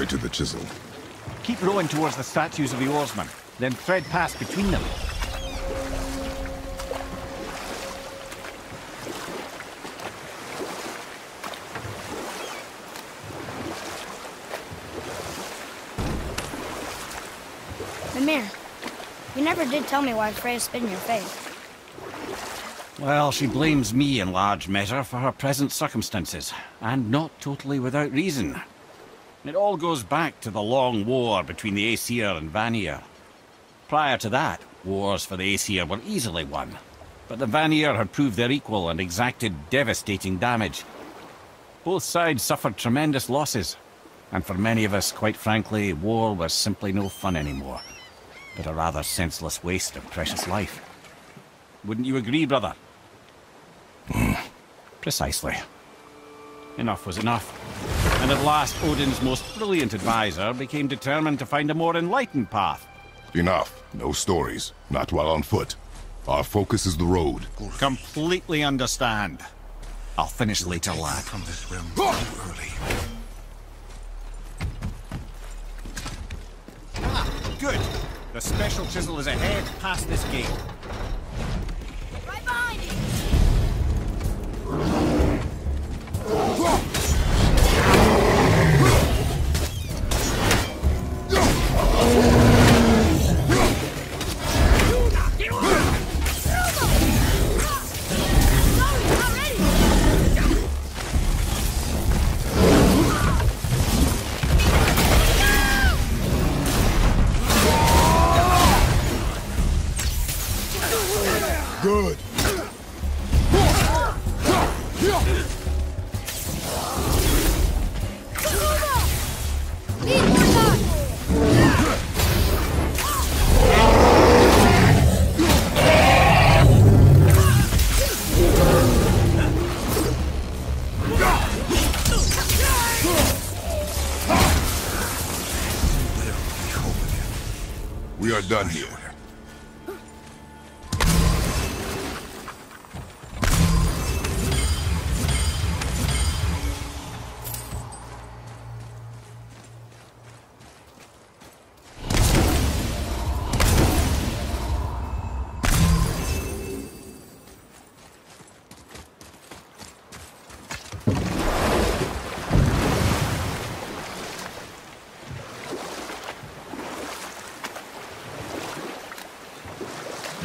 Which way to the chisel? Keep rowing towards the statues of the oarsmen, then thread past between them. Mimir, you never did tell me why Freya spit in your face. Well, she blames me in large measure for her present circumstances, and not totally without reason. It all goes back to the long war between the Aesir and Vanir. Prior to that, wars for the Aesir were easily won, but the Vanir had proved their equal and exacted devastating damage. Both sides suffered tremendous losses, and for many of us, quite frankly, war was simply no fun anymore, but a rather senseless waste of precious life. Wouldn't you agree, brother? Hmm. Precisely. Enough was enough. And at last, Odin's most brilliant advisor became determined to find a more enlightened path. Enough. No stories. Not while on foot. Our focus is the road. Completely understand. I'll finish later, lad. From this realm too early. Ah, good. The special chisel is ahead past this gate.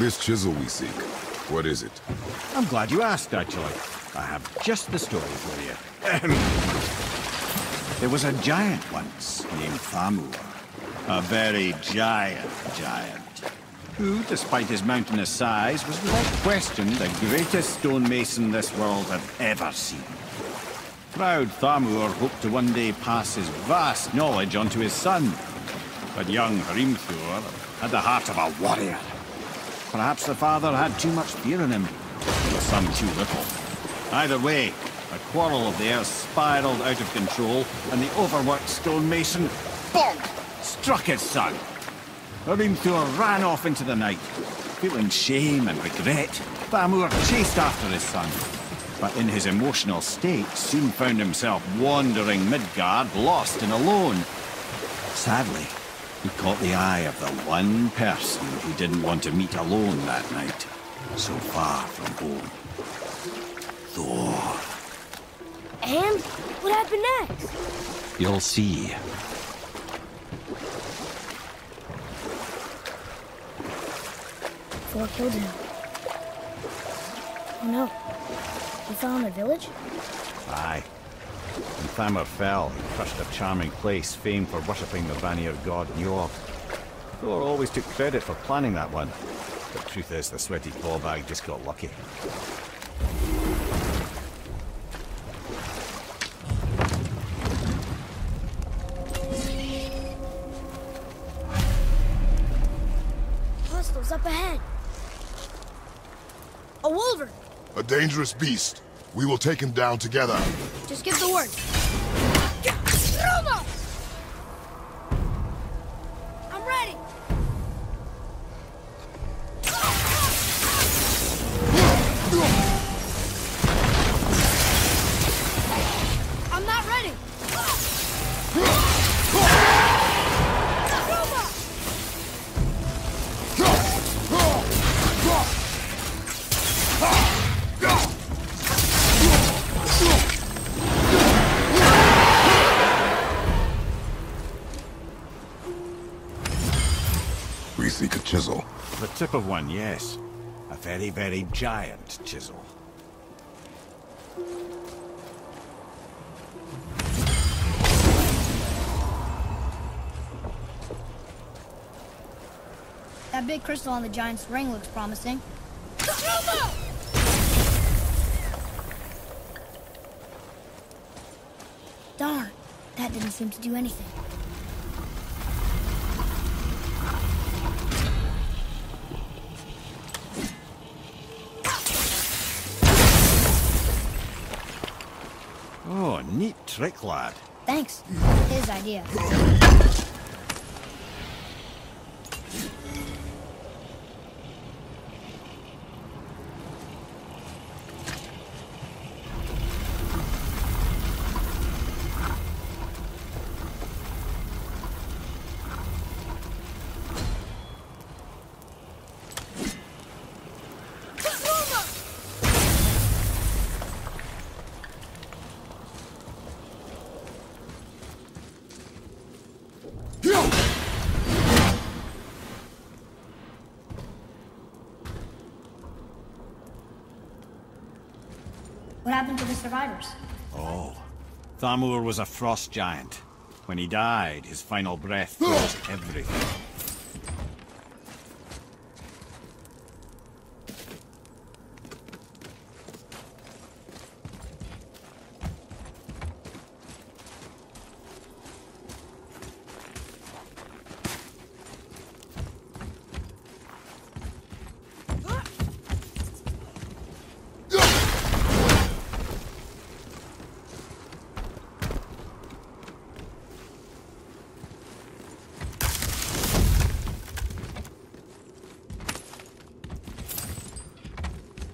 This chisel we seek, what is it? I'm glad you asked, actually. I have just the story for you. There was a giant once named Thamur. A very giant giant. Who, despite his mountainous size, was without question the greatest stonemason this world had ever seen. Proud Thamur hoped to one day pass his vast knowledge on to his son. But young Hrimthur had the heart of a warrior. Perhaps the father had too much fear in him, the son too little. Either way, a quarrel of theirs spiraled out of control, and the overworked stonemason, bonk, struck his son. Hrimthur ran off into the night. Feeling shame and regret, Thamur chased after his son. But in his emotional state, soon found himself wandering Midgard, lost and alone. Sadly, he caught the eye of the one person he didn't want to meet alone that night, so far from home. Thor. And what happened next? You'll see. Thor killed him. Oh no. He fell in the village? Aye. When Thamur fell, he crushed a charming place famed for worshipping the Vanir god Njord. Thor always took credit for planning that one. But truth is, the sweaty clawbag just got lucky. Hostiles up ahead. A wulver! A dangerous beast. We will take him down together. Give the word. Seek a chisel. The tip of one, yes. A very, very giant chisel. That big crystal on the giant's ring looks promising. Darn, that didn't seem to do anything. Oh, neat trick, lad. Thanks. His idea. What happened to the survivors? Oh. Thamur was a frost giant. When he died, his final breath froze everything.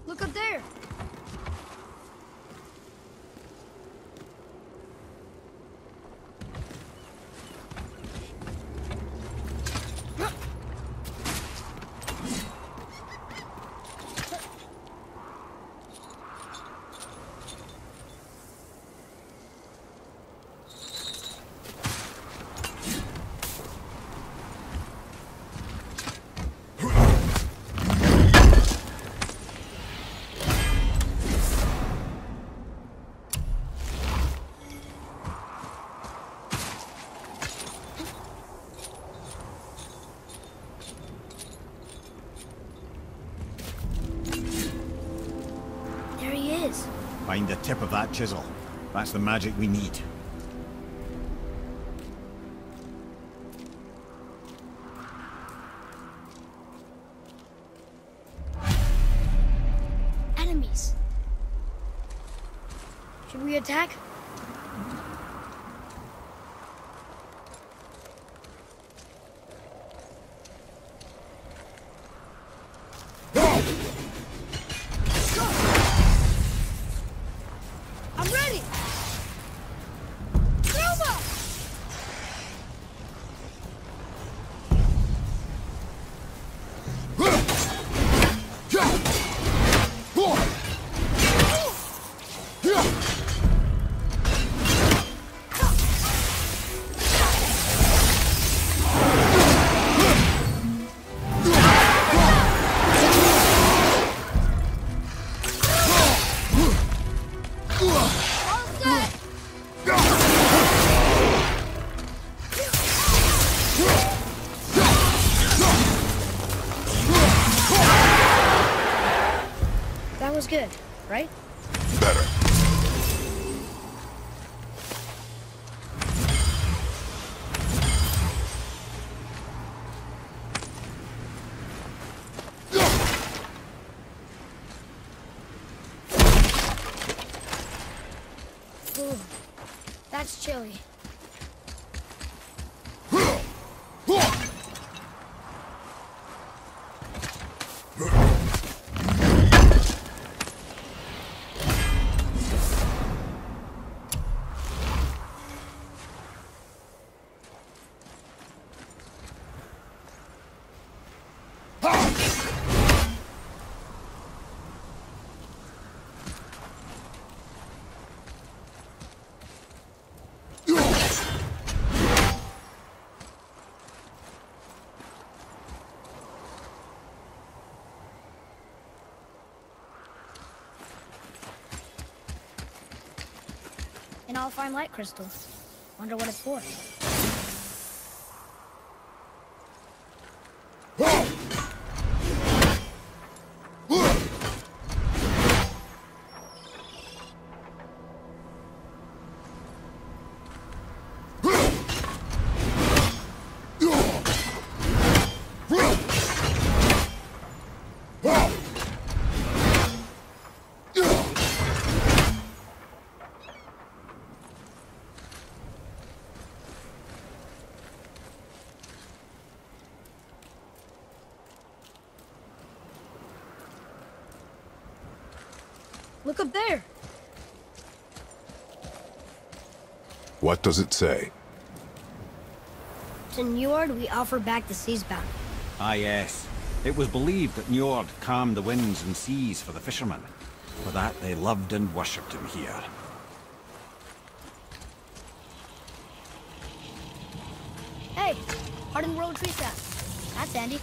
Look up there. There he is. Find the tip of that chisel. That's the magic we need. Enemies. Should we attack? Good, right? Better. Ooh, that's chilly. Malifine light crystal. Wonder what it's for. Look up there. What does it say? To Njord, we offer back the seas bound. Ah, yes. It was believed that Njord calmed the winds and seas for the fishermen. For that, they loved and worshipped him here. Hey, Hardened World Tree Sap. That's Andy.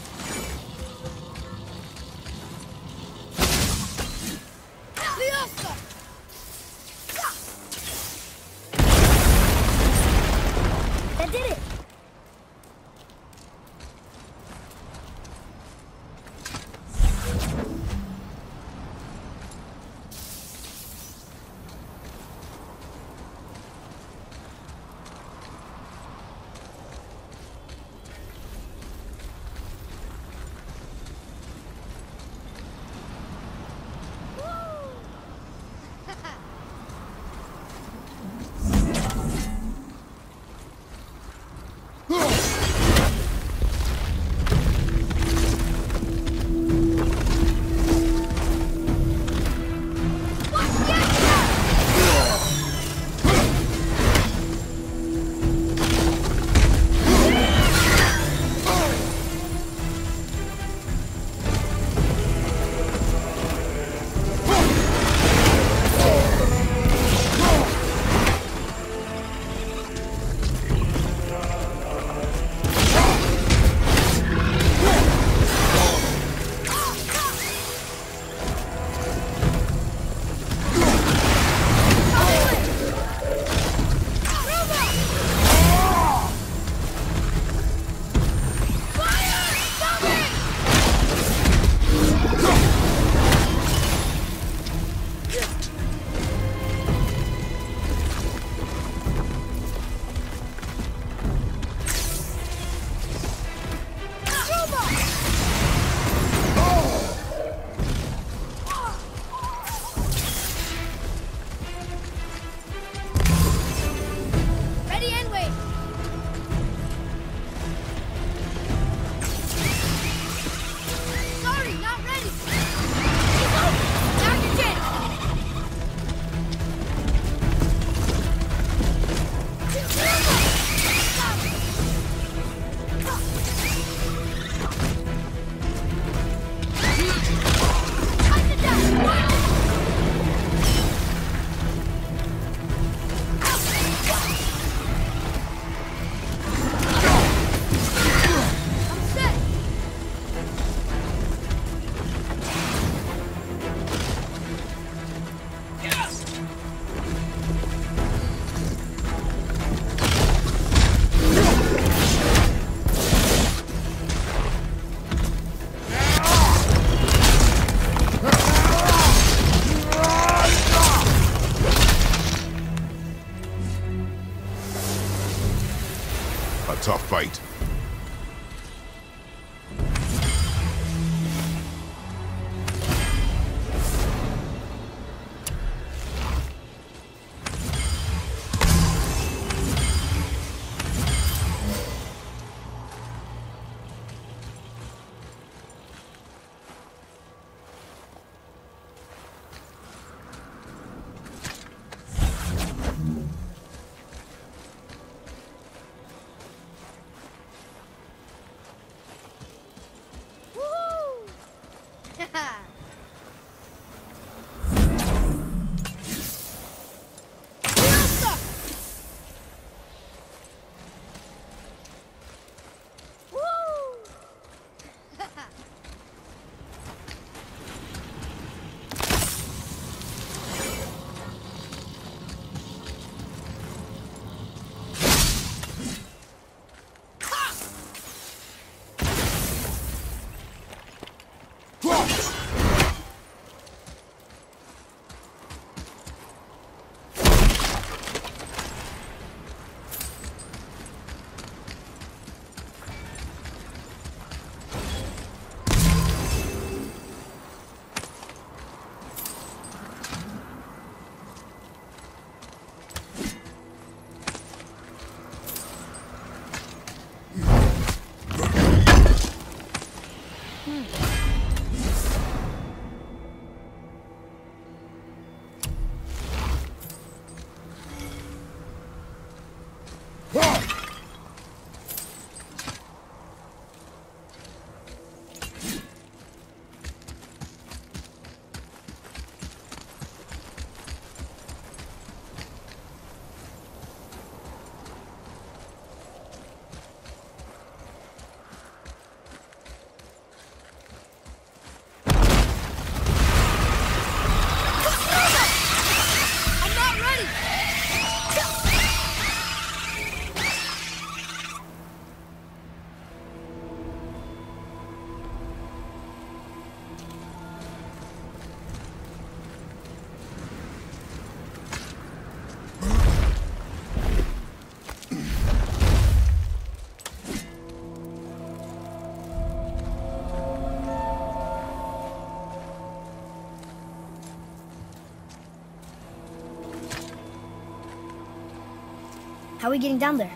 How are we getting down there?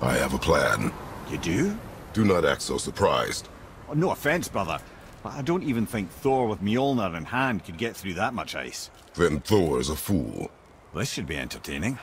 I have a plan. You do? Do not act so surprised. Oh, no offense, brother, but I don't even think Thor with Mjolnir in hand could get through that much ice. Then Thor is a fool. This should be entertaining.